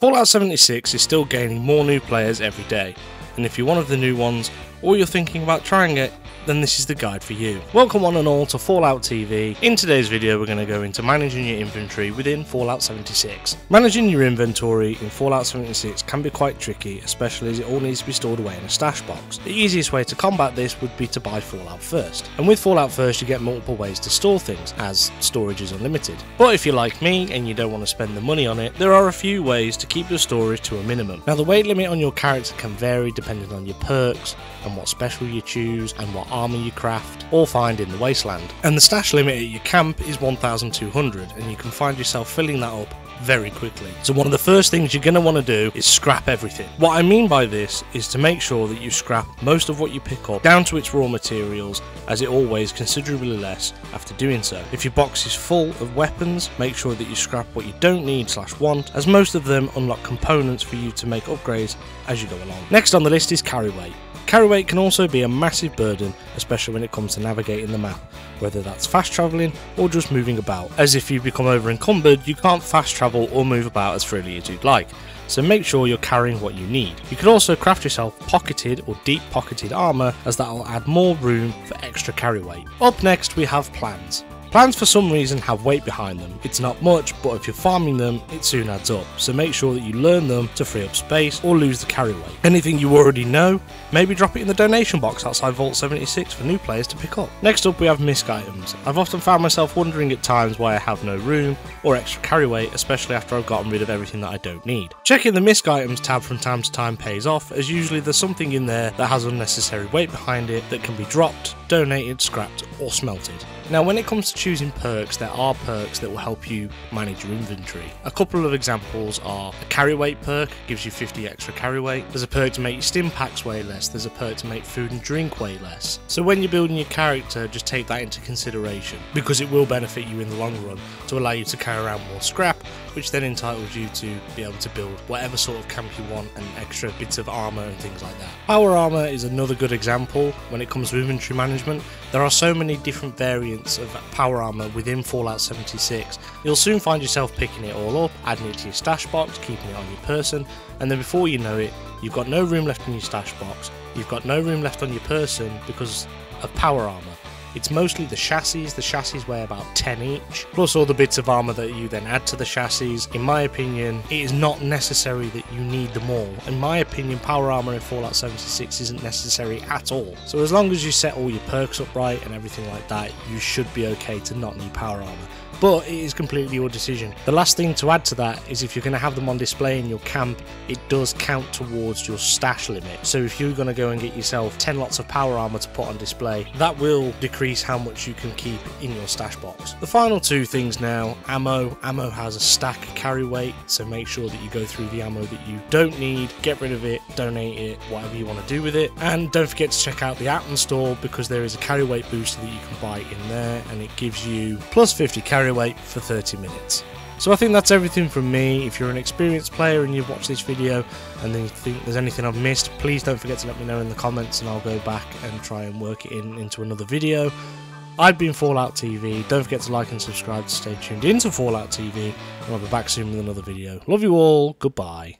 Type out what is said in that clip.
Fallout 76 is still gaining more new players every day, and if you're one of the new ones, or you're thinking about trying it, then this is the guide for you. Welcome one and all to Fallout TV. In today's video we're going to go into managing your inventory within Fallout 76. Managing your inventory in Fallout 76 can be quite tricky, especially as it all needs to be stored away in a stash box. The easiest way to combat this would be to buy Fallout First. And with Fallout First you get multiple ways to store things, as storage is unlimited. But if you're like me and you don't want to spend the money on it, there are a few ways to keep your storage to a minimum. Now the weight limit on your character can vary depending on your perks, and what special you choose, and what armor you craft, or find in the wasteland. And the stash limit at your camp is 1200, and you can find yourself filling that up very quickly. So one of the first things you're going to want to do is scrap everything. What I mean by this is to make sure that you scrap most of what you pick up down to its raw materials as it all weighs considerably less after doing so. If your box is full of weapons, make sure that you scrap what you don't need slash want as most of them unlock components for you to make upgrades as you go along. Next on the list is carry weight. Carry weight can also be a massive burden, especially when it comes to navigating the map, whether that's fast travelling or just moving about, as if you become over encumbered, you can't fast travel or move about as freely as you'd like, so make sure you're carrying what you need. You can also craft yourself pocketed or deep pocketed armour, as that will add more room for extra carry weight. Up next we have plans. Plans for some reason have weight behind them. It's not much, but if you're farming them, it soon adds up. So make sure that you learn them to free up space or lose the carry weight. Anything you already know, maybe drop it in the donation box outside Vault 76 for new players to pick up. Next up we have misc items. I've often found myself wondering at times why I have no room or extra carry weight, especially after I've gotten rid of everything that I don't need. Checking the misc items tab from time to time pays off, as usually there's something in there that has unnecessary weight behind it that can be dropped, donated, scrapped, or smelted. Now, when it comes to choosing perks, there are perks that will help you manage your inventory. A couple of examples are a carry weight perk, gives you 50 extra carry weight. There's a perk to make your stim packs weigh less. There's a perk to make food and drink weigh less. So when you're building your character, just take that into consideration because it will benefit you in the long run to allow you to carry around more scrap, which then entitles you to be able to build whatever sort of camp you want and extra bits of armor and things like that. Power armor is another good example when it comes to inventory management. There are so many different variants of power armor within Fallout 76. You'll soon find yourself picking it all up, adding it to your stash box, keeping it on your person, and then before you know it, you've got no room left in your stash box, you've got no room left on your person because of power armor. It's mostly the chassis, the chassis weigh about 10 each, plus all the bits of armour that you then add to the chassis. In my opinion, it is not necessary that you need them all. In my opinion, power armour in Fallout 76 isn't necessary at all. So as long as you set all your perks up right and everything like that, you should be okay to not need power armour but it is completely your decision. The last thing to add to that is if you're going to have them on display in your camp, it does count towards your stash limit. So if you're going to go and get yourself 10 lots of power armor to put on display, that will decrease how much you can keep in your stash box. The final two things now ammo. Ammo has a stack carry weight, so make sure that you go through the ammo that you don't need, get rid of it, donate it, whatever you want to do with it. And don't forget to check out the Atom store because there is a carry weight booster that you can buy in there and it gives you plus 50 carry weight for 30 minutes. So I think that's everything from me. If you're an experienced player and you've watched this video and then you think there's anything I've missed, please don't forget to let me know in the comments and I'll go back and try and work it in into another video. I've been Fallout TV. Don't forget to like and subscribe to stay tuned into Fallout TV and I'll be back soon with another video. Love you all. Goodbye.